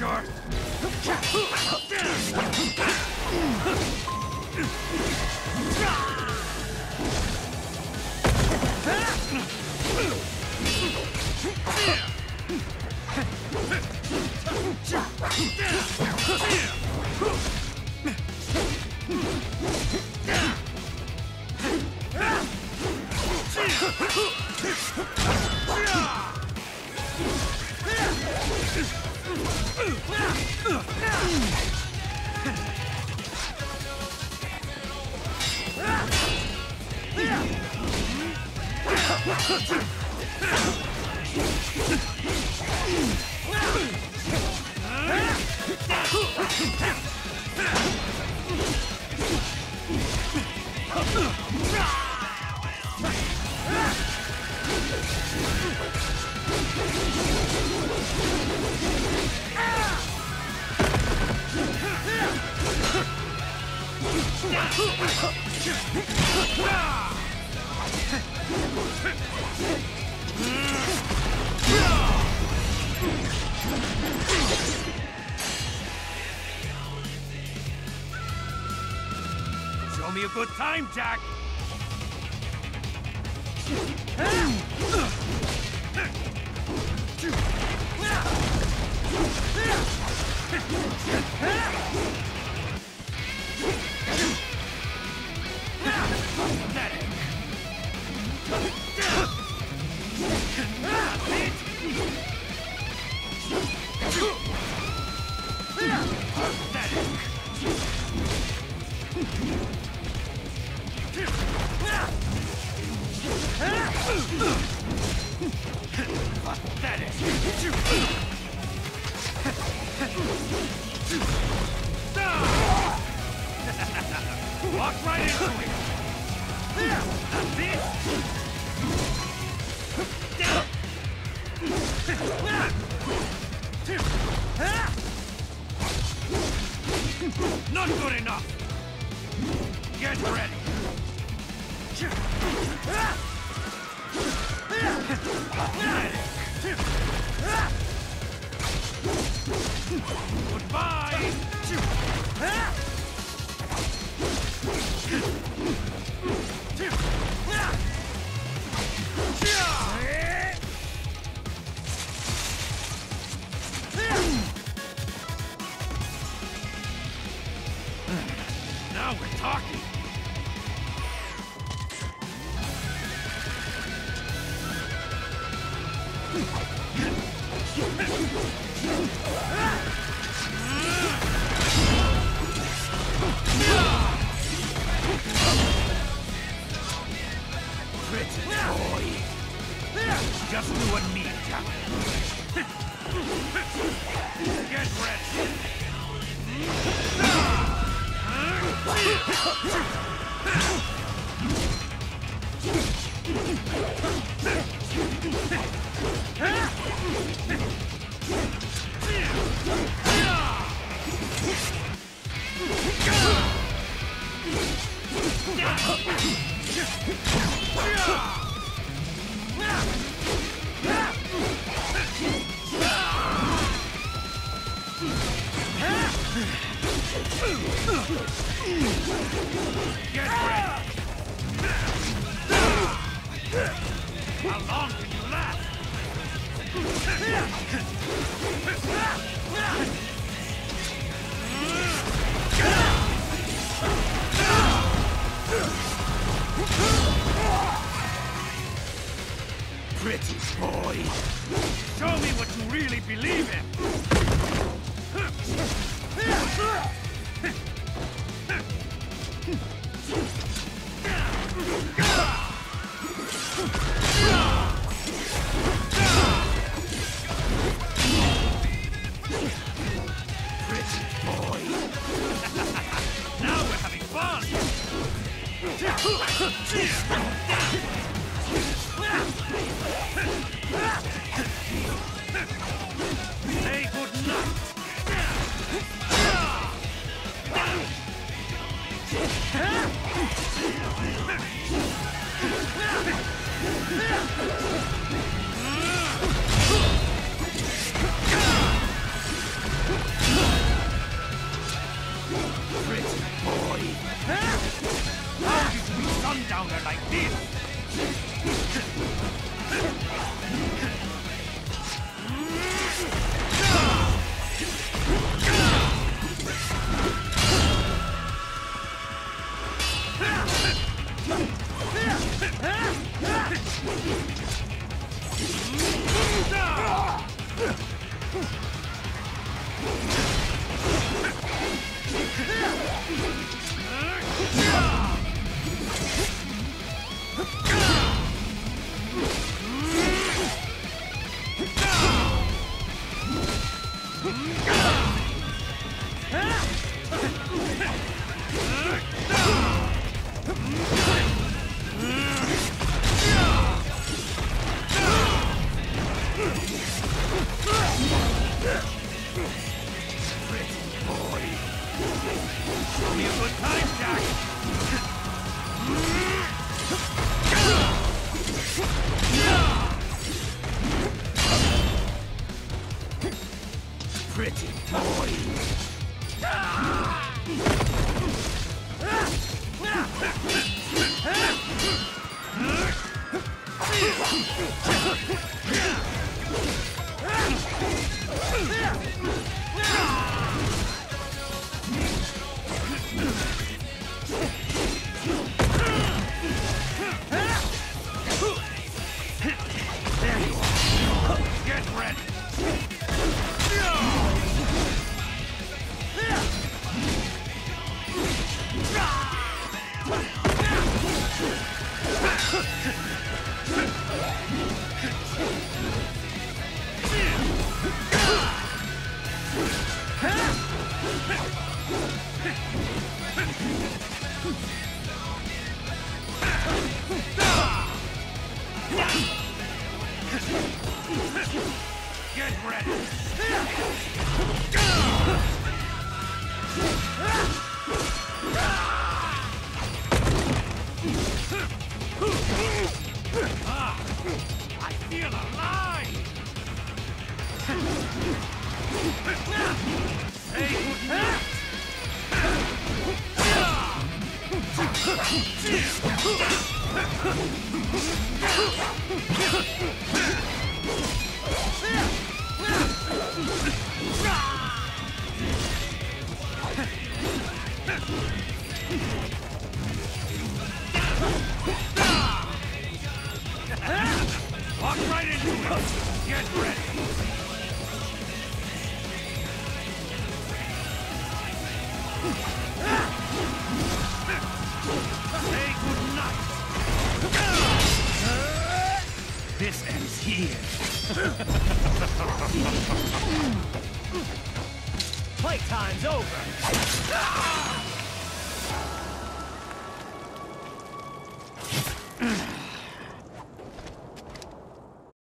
yours. Yeah! Sure. Show me a good time, Jack. Walk right into it. That's it. Not good enough. Get ready. Goodbye. Now we're talking. Pretty boy. Just you and me, Jack. Get ready. How you last? Pretty boy. Show me what you really believe in. Show me a good time, Jack! Pretty boy! I feel Walk right into it. Get ready. Ends here. Playtime's over. Ah!